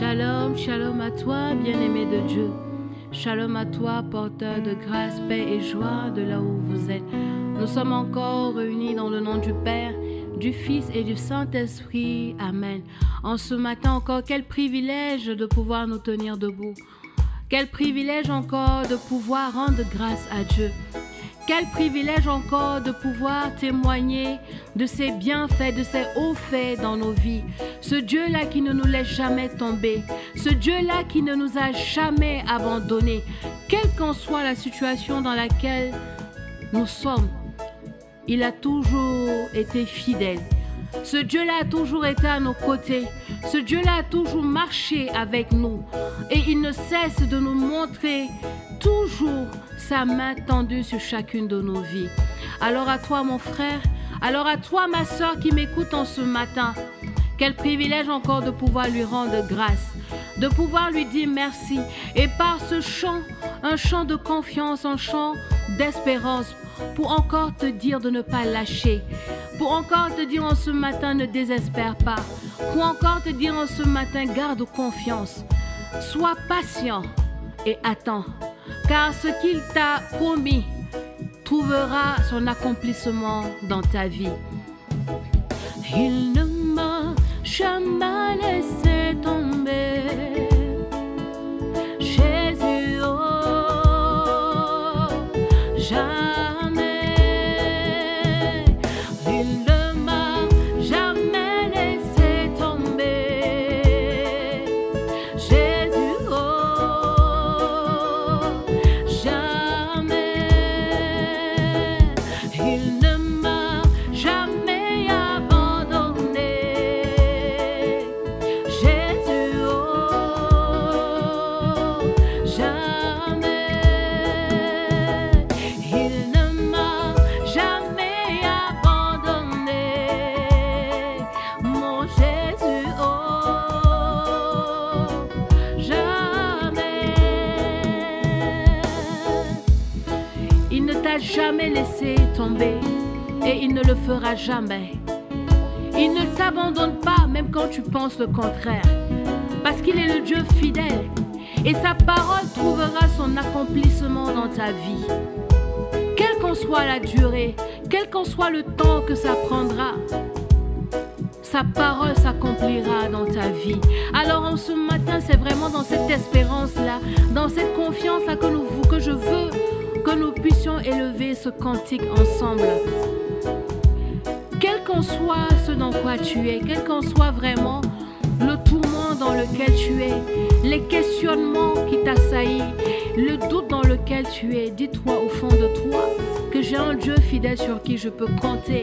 Shalom à toi, bien-aimé de Dieu. Shalom à toi, porteur de grâce, paix et joie de là où vous êtes. Nous sommes encore réunis dans le nom du Père, du Fils et du Saint-Esprit. Amen. En ce matin encore, quel privilège de pouvoir nous tenir debout. Quel privilège encore de pouvoir rendre grâce à Dieu. Quel privilège encore de pouvoir témoigner de ses bienfaits, de ses hauts faits dans nos vies. Ce Dieu-là qui ne nous laisse jamais tomber. Ce Dieu-là qui ne nous a jamais abandonnés. Quelle qu'en soit la situation dans laquelle nous sommes, il a toujours été fidèle. Ce Dieu-là a toujours été à nos côtés. Ce Dieu-là a toujours marché avec nous. Et il ne cesse de nous montrer toujours sa main tendue sur chacune de nos vies. Alors à toi mon frère, alors à toi ma soeur qui m'écoute en ce matin, quel privilège encore de pouvoir lui rendre grâce, de pouvoir lui dire merci. Et par ce chant, un chant de confiance, un chant d'espérance, pour encore te dire de ne pas lâcher, pour encore te dire en ce matin ne désespère pas, pour encore te dire en ce matin garde confiance, sois patient et attends car ce qu'il t'a promis trouvera son accomplissement dans ta vie. Il ne m'a jamais laissé jamais tomber et il ne le fera jamais. Il ne t'abandonne pas même quand tu penses le contraire. Parce qu'il est le Dieu fidèle et sa parole trouvera son accomplissement dans ta vie. Quelle qu'en soit la durée, quel qu'en soit le temps que ça prendra, sa parole s'accomplira dans ta vie. Alors en ce matin, c'est vraiment dans cette espérance-là, dans cette confiance-là que, nous, que je veux que nous puissions élever ce cantique ensemble. Quel qu'en soit ce dans quoi tu es, quel qu'en soit vraiment le tourment dans lequel tu es, les questionnements qui t'assaillent, le doute dans lequel tu es, dis-toi au fond de toi que j'ai un Dieu fidèle sur qui je peux compter.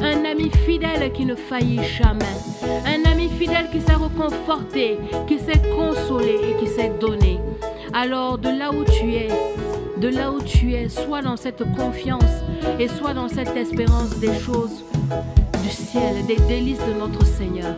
Un ami fidèle qui ne faillit jamais. Un ami fidèle qui sait reconforter, qui sait consoler et qui sait donner. Alors de là où tu es, de là où tu es, sois dans cette confiance et sois dans cette espérance des choses du ciel, des délices de notre Seigneur.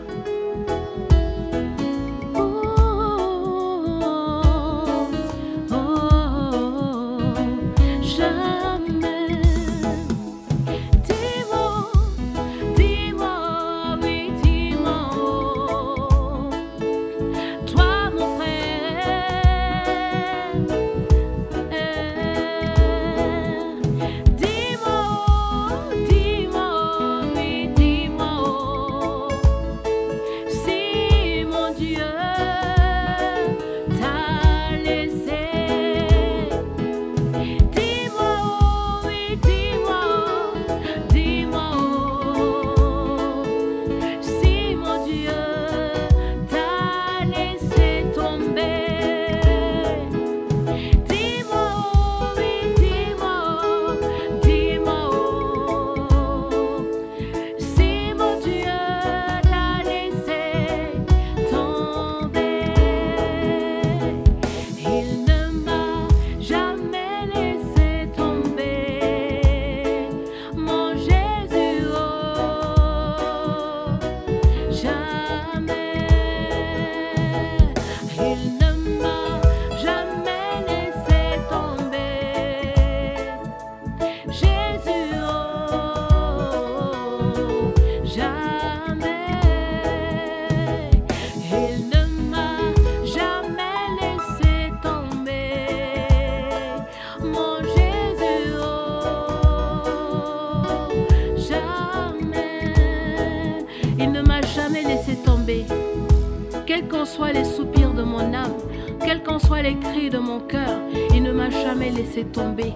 Soient les soupirs de mon âme, quels qu'en soient les cris de mon cœur, il ne m'a jamais laissé tomber.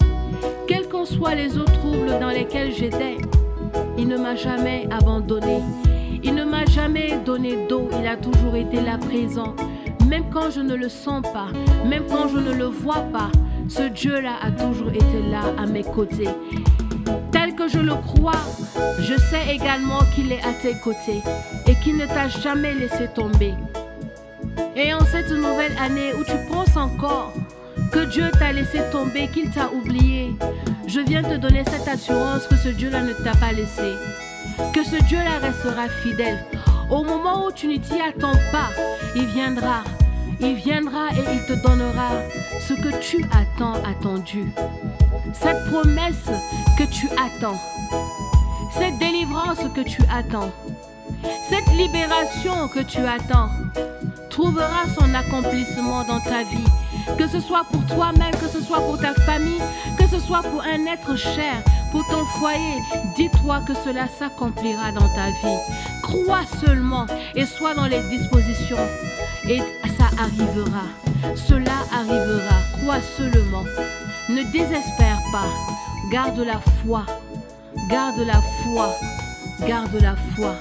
Quels qu'en soient les eaux troubles dans lesquelles j'étais, il ne m'a jamais abandonné. Il ne m'a jamais donné d'eau, il a toujours été là présent. Même quand je ne le sens pas, même quand je ne le vois pas, ce Dieu-là a toujours été là à mes côtés. Tel que je le crois, je sais également qu'il est à tes côtés et qu'il ne t'a jamais laissé tomber. Et en cette nouvelle année où tu penses encore que Dieu t'a laissé tomber, qu'il t'a oublié, je viens te donner cette assurance que ce Dieu-là ne t'a pas laissé que ce Dieu-là restera fidèle. Au moment où tu ne t'y attends pas, il viendra. Il viendra et il te donnera ce que tu attends attendu. Cette promesse que tu attends. Cette délivrance que tu attends. Cette libération que tu attends trouvera son accomplissement dans ta vie. Que ce soit pour toi-même, que ce soit pour ta famille, que ce soit pour un être cher, pour ton foyer. Dis-toi que cela s'accomplira dans ta vie. Crois seulement et sois dans les dispositions et ça arrivera. Cela arrivera. Crois seulement. Ne désespère pas. Garde la foi. Garde la foi. Garde la foi.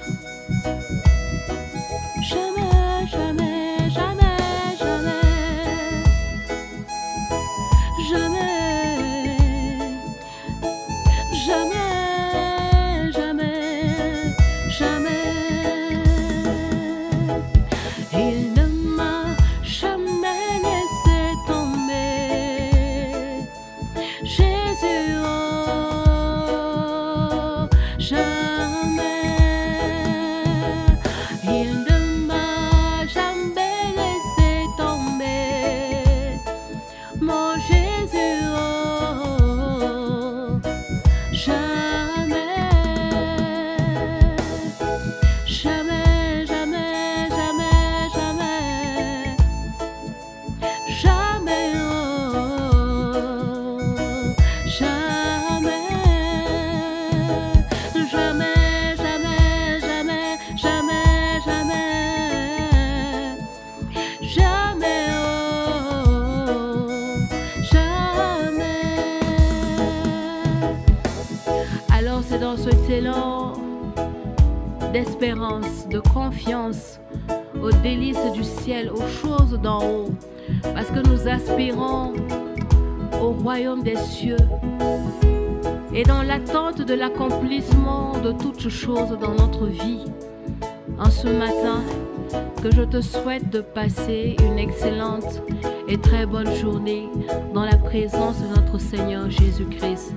D'espérance, de confiance aux délices du ciel, aux choses d'en haut, parce que nous aspirons au royaume des cieux et dans l'attente de l'accomplissement de toutes choses dans notre vie. En ce matin, que je te souhaite de passer une excellente et très bonne journée dans la présence de notre Seigneur Jésus-Christ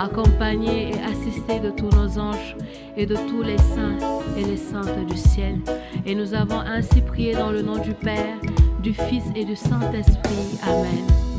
accompagné et assisté de tous nos anges et de tous les saints et les saintes du ciel. Et nous avons ainsi prié dans le nom du Père, du Fils et du Saint-Esprit. Amen.